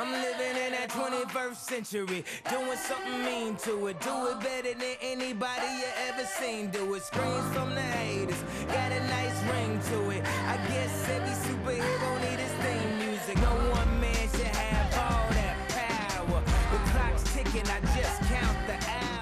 I'm living in that 21st century, doing something mean to it. Do it better than anybody you ever seen do it. Screams from the haters, got a nice ring to it. I guess every superhero need his theme music. No one man should have all that power. The clock's ticking, I just count the hours.